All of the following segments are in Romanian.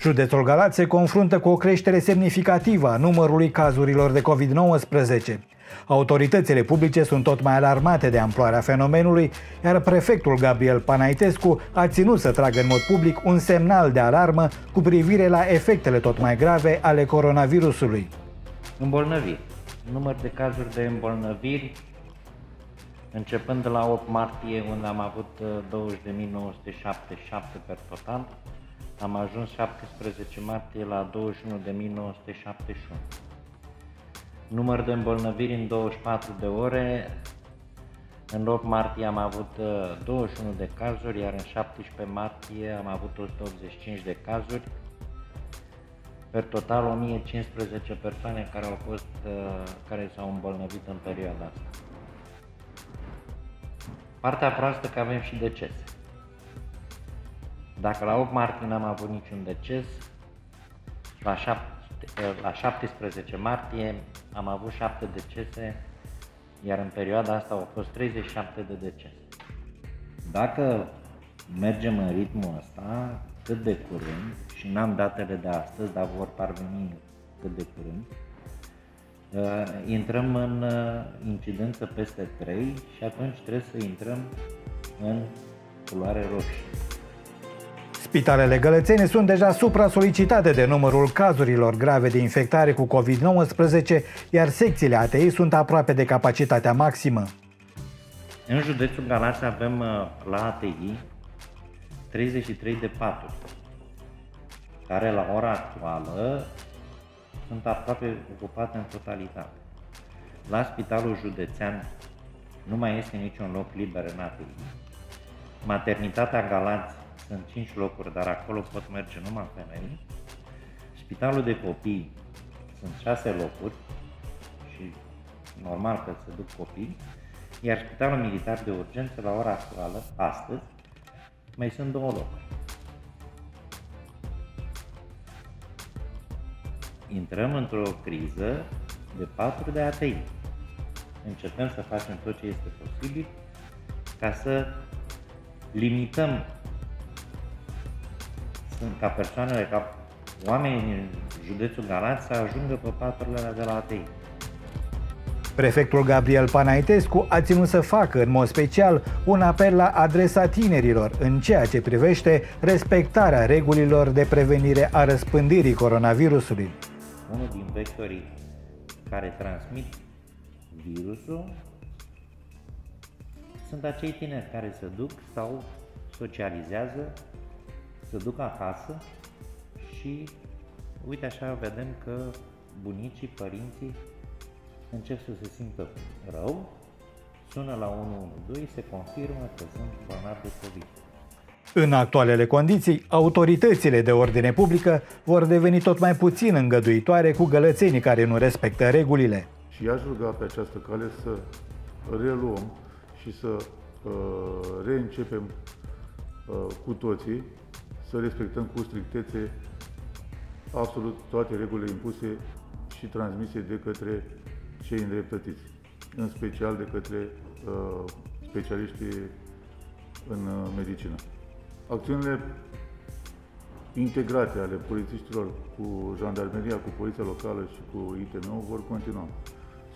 Județul Galați se confruntă cu o creștere semnificativă a numărului cazurilor de COVID-19. Autoritățile publice sunt tot mai alarmate de amploarea fenomenului, iar prefectul Gabriel Panaitescu a ținut să tragă în mod public un semnal de alarmă cu privire la efectele tot mai grave ale coronavirusului. Îmbolnăviri. Număr de cazuri de îmbolnăviri începând de la 8 martie, unde am avut 20.977 per total, am ajuns 17 martie la 21.971. Număr de îmbolnăviri în 24 de ore, în 8 martie am avut 21 de cazuri, iar în 17 martie am avut 185 de cazuri. Per total 1015 persoane care au fost care s-au îmbolnăvit în perioada asta. Partea proastă că avem și decese. Dacă la 8 martie n-am avut niciun deces, la, 7, la 17 martie am avut 7 decese, iar în perioada asta au fost 37 de decese. Dacă mergem în ritmul ăsta, cât de curând, și n-am datele de astăzi, dar vor parveni cât de curând, uh, intrăm în uh, incidență peste 3 și atunci trebuie să intrăm în culoare roșie. Spitalele gălățene sunt deja supra-solicitate de numărul cazurilor grave de infectare cu COVID-19, iar secțiile ATI sunt aproape de capacitatea maximă. În județul Galați avem uh, la ATI 33 de paturi, care la ora actuală sunt aproape ocupate în totalitate. La spitalul județean nu mai este niciun loc liber în ATI. Maternitatea Galați sunt 5 locuri, dar acolo pot merge numai femei. Spitalul de copii sunt 6 locuri și normal că se duc copii, iar Spitalul Militar de Urgență la ora actuală, astăzi, mai sunt două locuri. Intrăm într-o criză de 4 de ATI. Încercăm să facem tot ce este posibil ca să limităm sunt ca persoanele, ca oamenii din județul Galați să ajungă pe paturile de la ATI. Prefectul Gabriel Panaitescu a ținut să facă, în mod special, un apel la adresa tinerilor în ceea ce privește respectarea regulilor de prevenire a răspândirii coronavirusului. Unul din vectorii care transmit virusul sunt acei tineri care se duc sau socializează se duc acasă și uite așa vedem că bunicii, părinții încep să se simtă rău, sună la 112, se confirmă că sunt bolnavi de COVID. În actualele condiții, autoritățile de ordine publică vor deveni tot mai puțin îngăduitoare cu gălățenii care nu respectă regulile. Și aș ruga pe această cale să reluăm și să uh, reîncepem uh, cu toții să respectăm cu strictețe absolut toate regulile impuse și transmise de către cei îndreptățiți, în special de către uh, specialiștii în uh, medicină. Acțiunile integrate ale polițiștilor cu jandarmeria, cu poliția locală și cu ITM vor continua.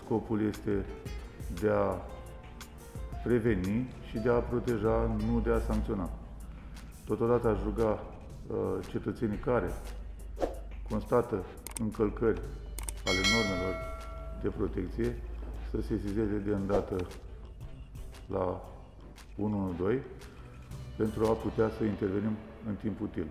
Scopul este de a preveni și de a proteja, nu de a sancționa. Totodată aș ruga uh, cetățenii care constată încălcări ale normelor de protecție să se sesizeze de îndată la 112 pentru a putea să intervenim în timp util.